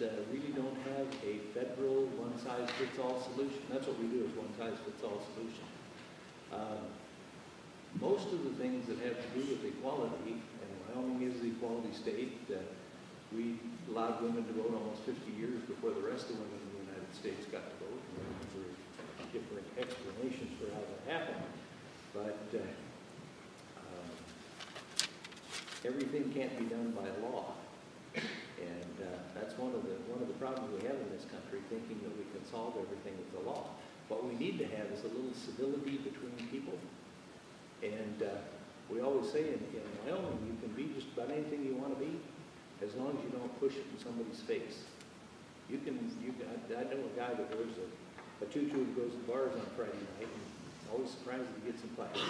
that really don't have a federal one-size-fits-all solution. That's what we do, is one-size-fits-all solution. Um, Most of the things that have to do with equality, and Wyoming is the equality state, uh, we allowed women to vote almost 50 years before the rest of women in the United States got to vote. There are different explanations for how that happened. But uh, um, everything can't be done by law. And uh, that's one of the, one problems we have in this country, thinking that we can solve everything with the law. What we need to have is a little civility between people. And uh, we always say in, in Wyoming, you can be just about anything you want to be, as long as you don't push it in somebody's face. You can, you can, I I know a guy that wears a, a tutu and goes to bars on Friday night, and always surprised that he gets some fights. So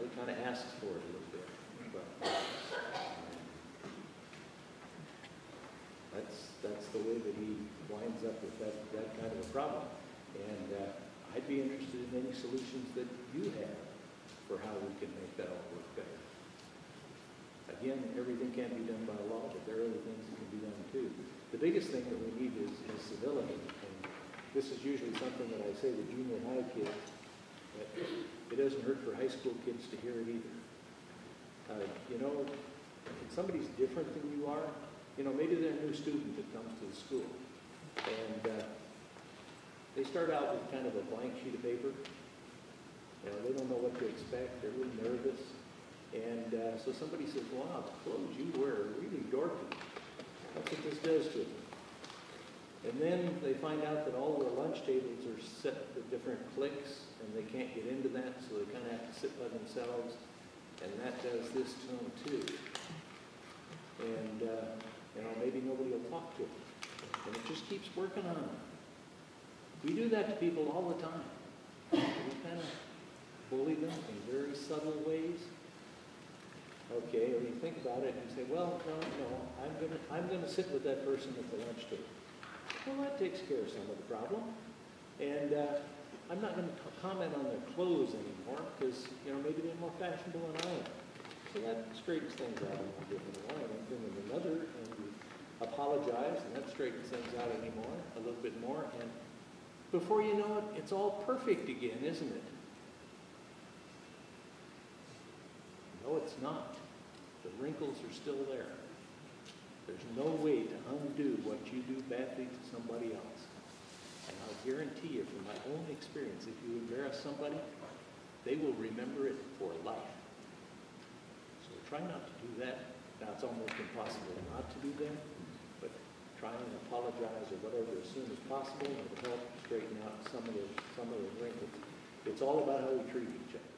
he kind of asks for it a little bit, but that's, that's the way that he winds up with that, that kind of a problem. And uh, I'd be interested in any solutions that you have for how we can make that all work better. Again, everything can't be done by law, but there are other things that can be done too. The biggest thing that we need is, is civility. And this is usually something that I say to junior high kids, but it doesn't hurt for high school kids to hear it either. Uh, you know, if somebody's different than you are, you know, maybe they're a new student that comes to the school. And uh, they start out with kind of a blank sheet of paper. You know, they don't know what to expect. They're really nervous. And uh, so somebody says, wow, the clothes you wear are really dorky. That's what this does to them. And then they find out that all their lunch tables are set with different cliques, and they can't get into that, so they kind of have to sit by themselves. And that does this to them too. And, uh, you know, maybe nobody will talk to them. And it just keeps working on them. We do that to people all the time. We kind of bully them in very subtle ways. Okay, or you think about it and you say, well, no, no, I'm gonna, I'm gonna sit with that person at the lunch table. Well, that takes care of some of the problem. And uh, I'm not gonna comment on their clothes anymore, because, you know, maybe they're more fashionable than I am. So that straightens things out a little in one thing another, and we apologize, and that straightens things out anymore, a little bit more, and before you know it, it's all perfect again, isn't it? No, it's not. The wrinkles are still there. There's no way to undo what you do badly to somebody else. And I'll guarantee you from my own experience, if you embarrass somebody, they will remember it for life. Try not to do that. Now, it's almost impossible not to do that, but try and apologize or whatever as soon as possible and it'll help straighten out some of the, some of the wrinkles. It's all about how we treat each other.